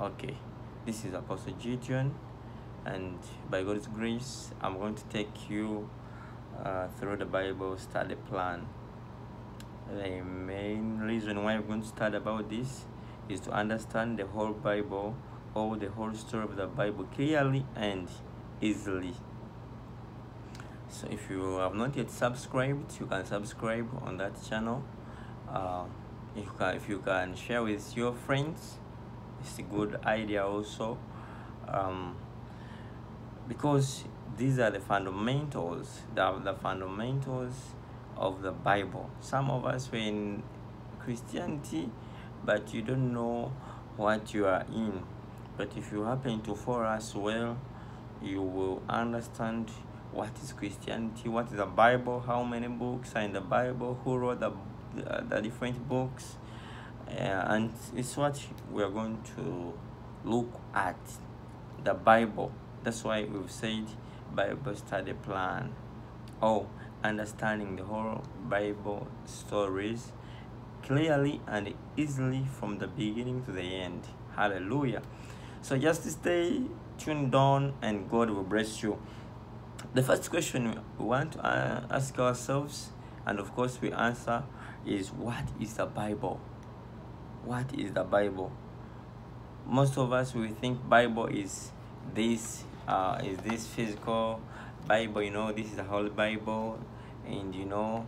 Okay, this is Apostle Gideon, and by God's grace, I'm going to take you uh, through the Bible study plan. The main reason why I'm going to study about this is to understand the whole Bible or the whole story of the Bible clearly and easily. So if you have not yet subscribed, you can subscribe on that channel. Uh, if you can, if you can share with your friends, it's a good idea also. Um, because these are the fundamentals, the, the fundamentals of the Bible. Some of us were in Christianity, but you don't know what you are in. But if you happen to follow us well, you will understand what is Christianity, what is the Bible, how many books are in the Bible, who wrote the, the, the different books, and it's what we are going to look at the Bible. That's why we've said Bible study plan. Oh, understanding the whole Bible stories clearly and easily from the beginning to the end. Hallelujah. So just stay tuned on and God will bless you. The first question we want to uh, ask ourselves, and of course we answer, is what is the Bible? What is the Bible? Most of us we think Bible is this uh, is this physical Bible. You know, this is the whole Bible, and you know,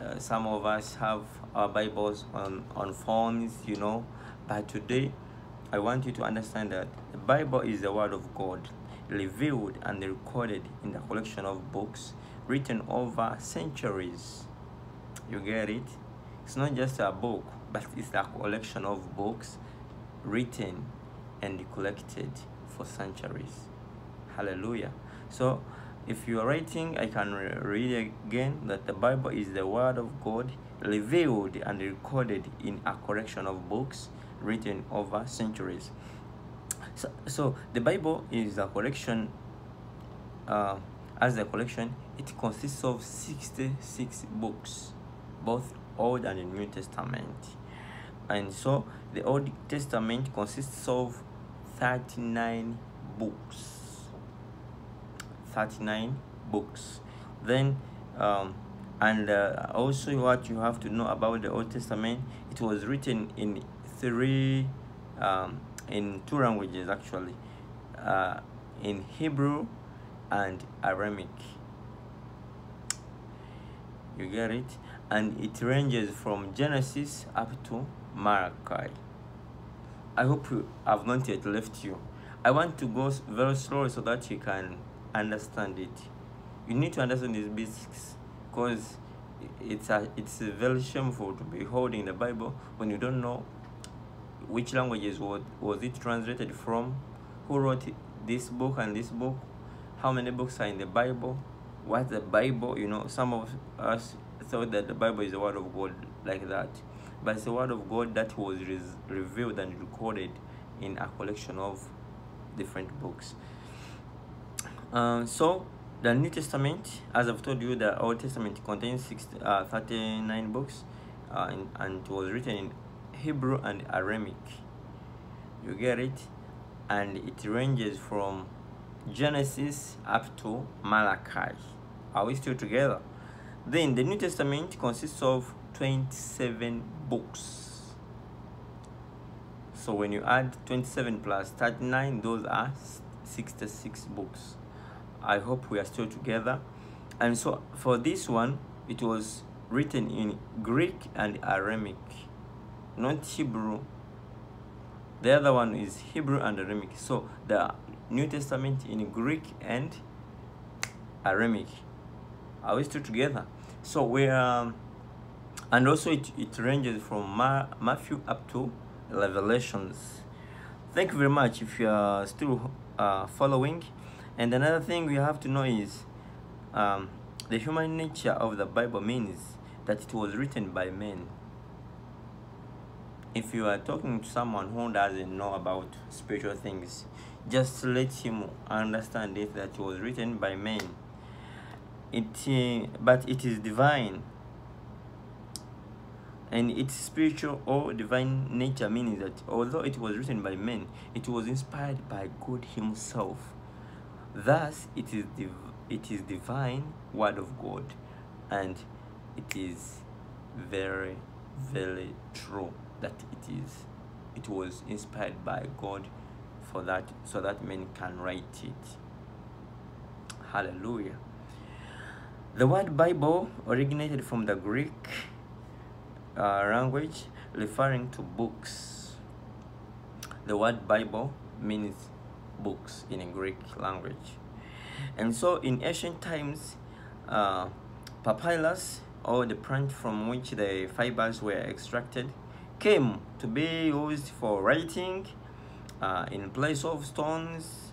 uh, some of us have our Bibles on on phones. You know, but today I want you to understand that the Bible is the Word of God, revealed and recorded in the collection of books written over centuries. You get it? It's not just a book, but it's a collection of books written and collected for centuries. Hallelujah. So, if you are writing, I can re read again that the Bible is the Word of God, revealed and recorded in a collection of books written over centuries. So, so the Bible is a collection, uh, as a collection, it consists of 66 books, both Old and New Testament. And so the Old Testament consists of 39 books. 39 books. Then, um, and uh, also what you have to know about the Old Testament, it was written in three um, in two languages actually uh, in Hebrew and Aramaic you get it and it ranges from Genesis up to Malachi. I hope you have not yet left you. I want to go very slowly so that you can understand it. You need to understand these basics because it's a, it's very shameful to be holding the Bible when you don't know which languages was, was it translated from who wrote this book and this book how many books are in the bible what's the bible you know some of us thought that the bible is the word of god like that but it's the word of god that was revealed and recorded in a collection of different books um, so the new testament as i've told you the old testament contains 60, uh, 39 books uh, and, and was written in Hebrew and Aramaic. You get it? And it ranges from Genesis up to Malachi. Are we still together? Then the New Testament consists of 27 books. So when you add 27 plus 39, those are 66 books. I hope we are still together. And so for this one, it was written in Greek and Aramaic not Hebrew. The other one is Hebrew and Aramaic. So the New Testament in Greek and Aramaic. Are we still together? So we are, and also it, it ranges from Ma Matthew up to Revelations. Thank you very much if you are still uh, following. And another thing we have to know is um, the human nature of the Bible means that it was written by men if you are talking to someone who doesn't know about spiritual things just let him understand it that it was written by men it but it is divine. And its spiritual or divine nature meaning that although it was written by men it was inspired by god himself. Thus it is it is divine word of god and it is very very true that it is it was inspired by god for that so that men can write it. Hallelujah the word bible originated from the greek uh, language referring to books. The word Bible means books in a Greek language. And so in ancient times, uh, papyrus or the plant from which the fibers were extracted came to be used for writing uh, in place of stones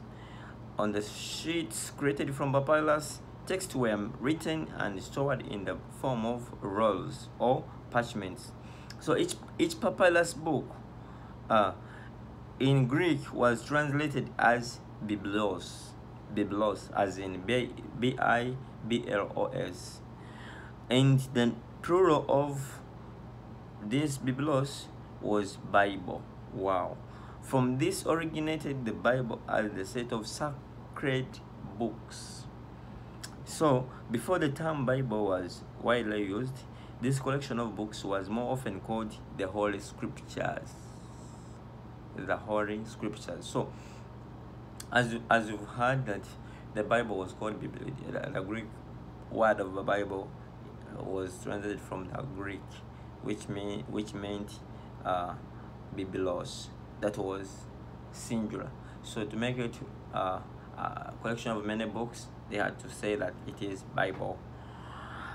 on the sheets created from papyrus texts were written and stored in the form of rolls or parchments. So each each papyrus book uh, in Greek was translated as biblos, biblos as in B I B L O S, and the plural of this biblos was Bible. Wow. From this originated the Bible as the set of sacred books. So, before the term Bible was widely used, this collection of books was more often called the Holy Scriptures. The Holy Scriptures. So, as, as you've heard that the Bible was called the Greek word of the Bible was translated from the Greek, which mean which meant uh, biblos. That was singular. So to make it uh, a collection of many books, they had to say that it is Bible.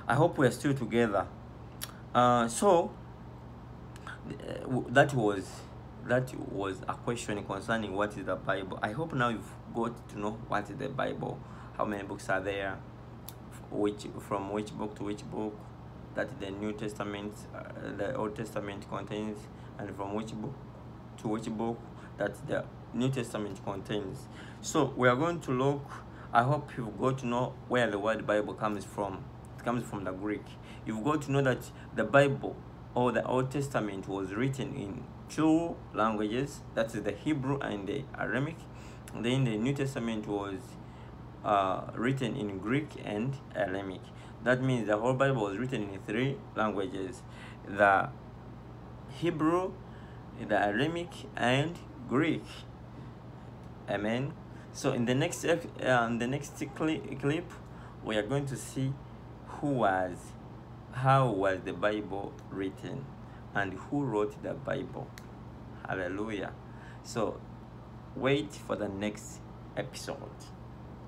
I hope we are still together. Uh, so uh, that was that was a question concerning what is the Bible. I hope now you've got to know what is the Bible, how many books are there, which from which book to which book, that the New Testament, uh, the Old Testament contains, and from which book to which book that the New Testament contains. So we are going to look. I hope you've got to know where the word Bible comes from. It comes from the Greek you've got to know that the Bible or the Old Testament was written in two languages that's the Hebrew and the Aramaic. Then the New Testament was uh, written in Greek and Aramaic. That means the whole Bible was written in three languages the Hebrew, the Aramaic, and Greek. Amen. So in the next uh, in the next clip, we are going to see who was how was the Bible written and who wrote the Bible. Hallelujah. So wait for the next episode.